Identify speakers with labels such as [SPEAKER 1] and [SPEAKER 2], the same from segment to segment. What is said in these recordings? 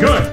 [SPEAKER 1] Good!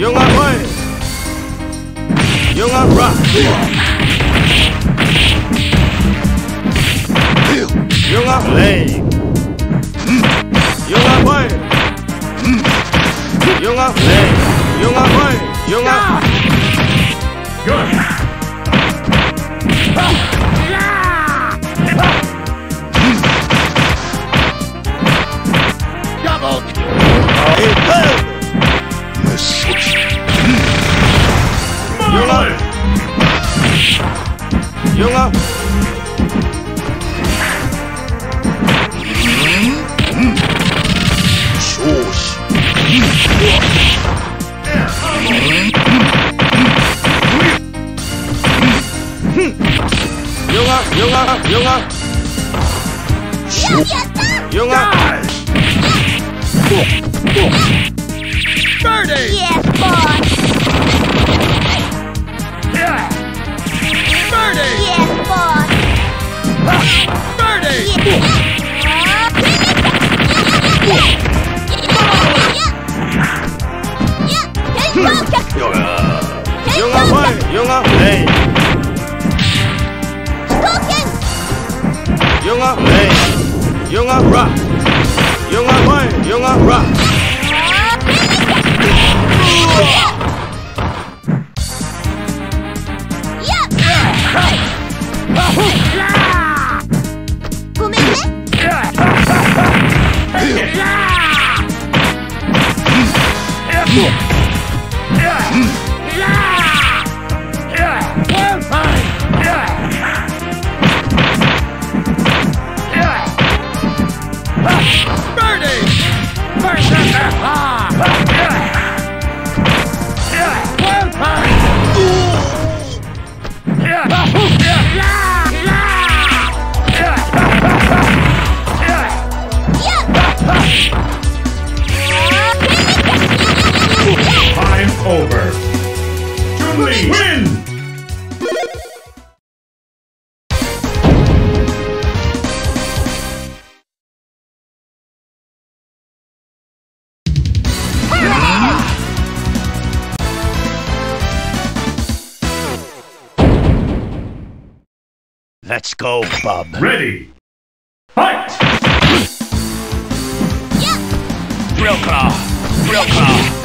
[SPEAKER 2] Yung Ahoy! Yung Ahra! Yung Ahlay! Yung Ahoy! Yung Ahlay! Yung Ahoy! Yung Ahoy!
[SPEAKER 1] Good!
[SPEAKER 2] Double! Oh,
[SPEAKER 1] Reload! Heal up!
[SPEAKER 2] Sauce!
[SPEAKER 1] Heal up! Heal up! Heal up!
[SPEAKER 3] Heal
[SPEAKER 1] up! Birdie!
[SPEAKER 3] Yes, boss! Yeah! Yes, boss!
[SPEAKER 1] Time
[SPEAKER 2] Let's go, bub.
[SPEAKER 1] Ready. Fight!
[SPEAKER 2] Drill claw. Drill claw.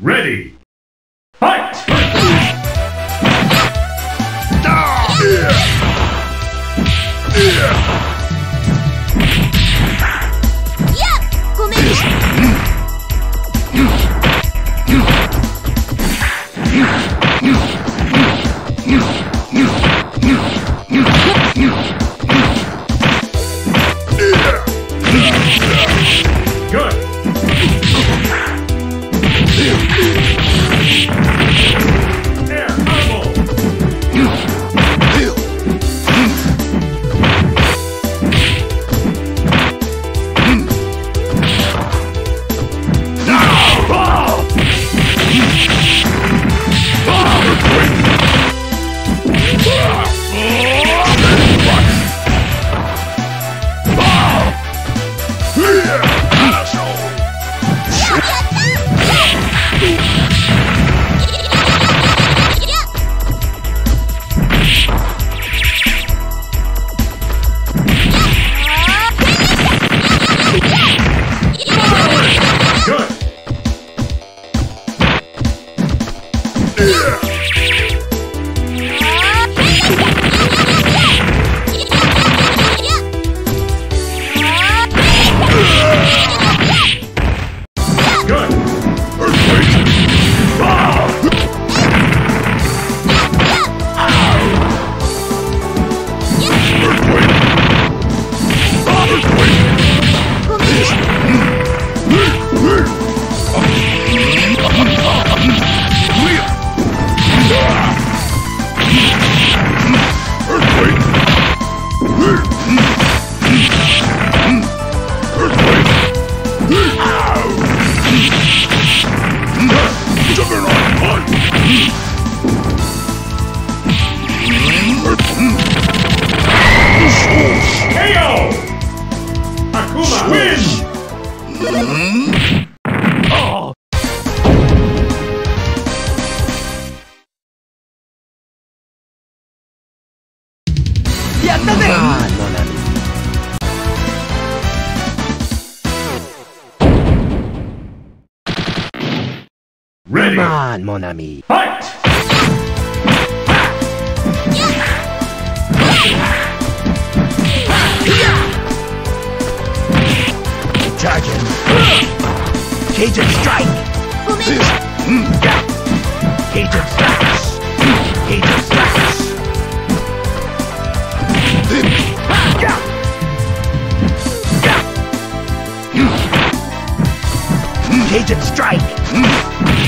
[SPEAKER 1] Ready.
[SPEAKER 2] On, mon ami.
[SPEAKER 1] Fight!
[SPEAKER 2] Charging. Cajun strike. Cajun slash. Cajun slash. Cajun strike.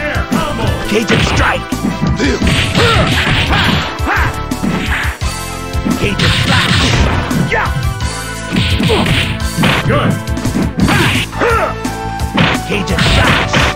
[SPEAKER 1] Air combo!
[SPEAKER 2] Cajun strike. Cajun slash.
[SPEAKER 1] Good!
[SPEAKER 2] Cajun slash.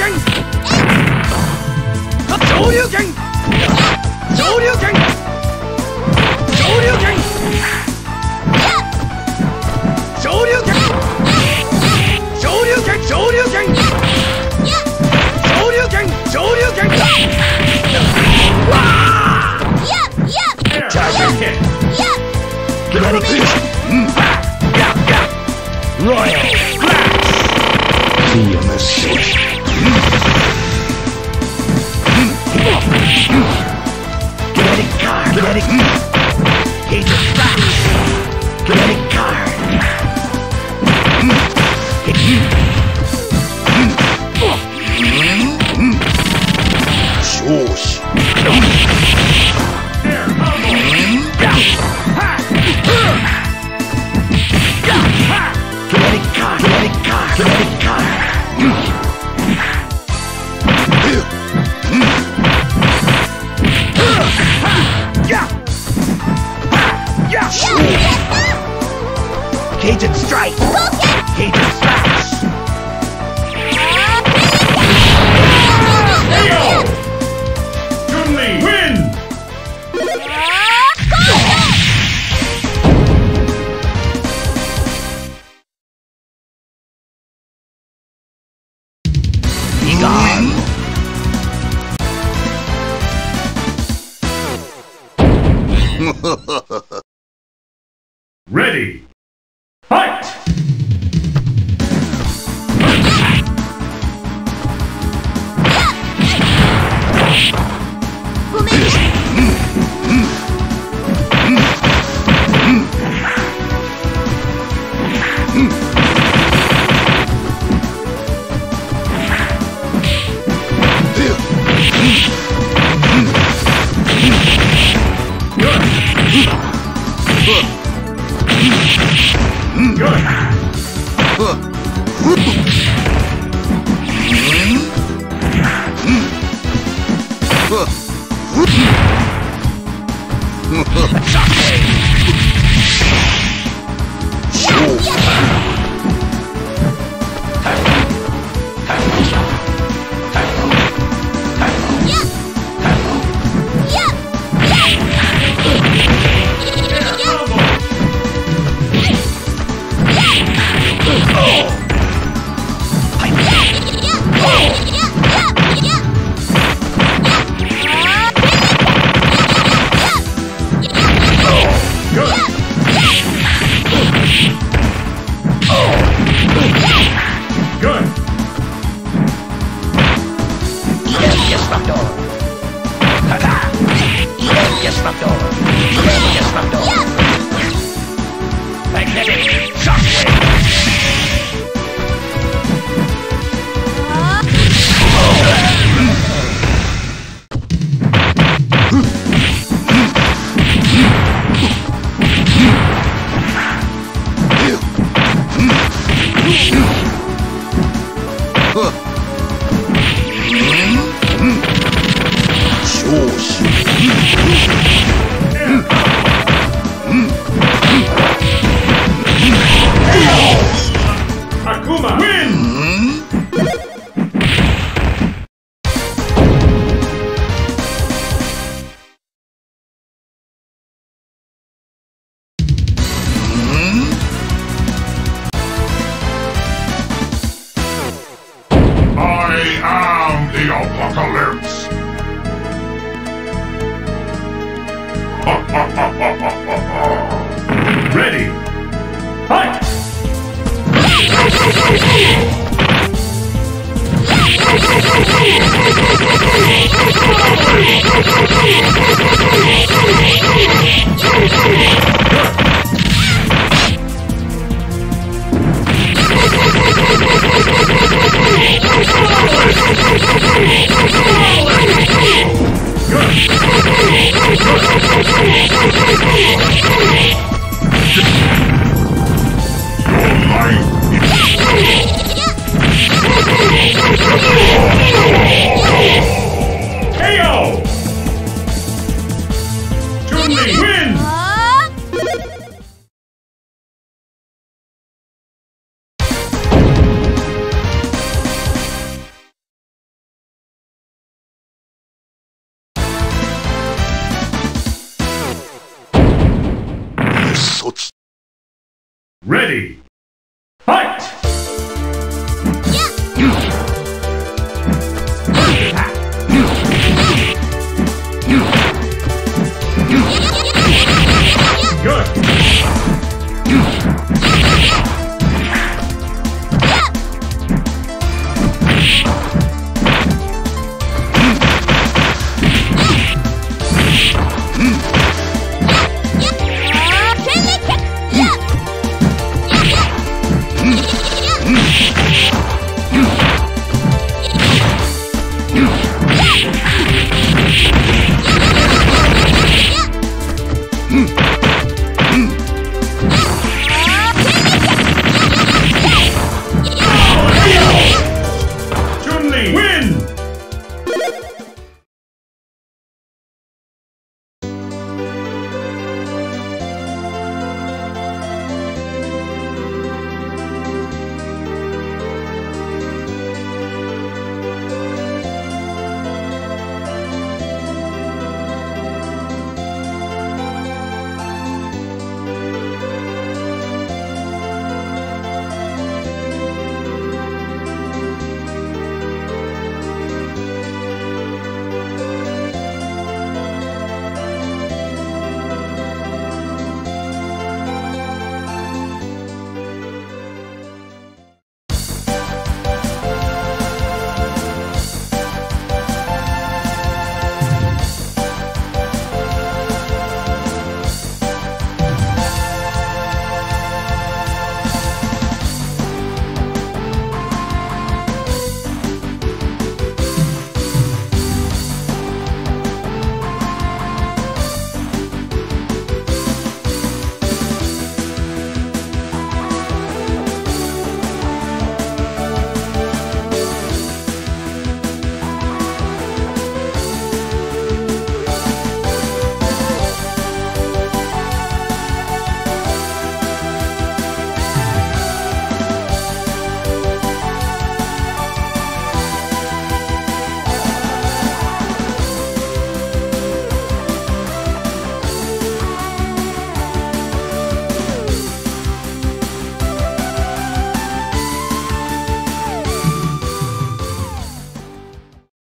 [SPEAKER 2] 拳上流拳上流拳上流拳上流拳上流拳上流拳上流拳上流拳わあドラムクリア Royal Blast! DMS Station. Kinetic Card, kinetic... He's a Kinetic
[SPEAKER 1] Ready! Go!
[SPEAKER 4] Yeah.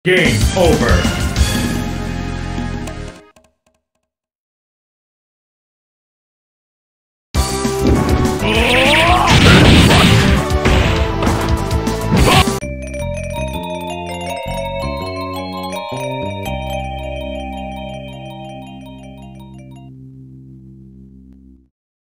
[SPEAKER 1] Game over.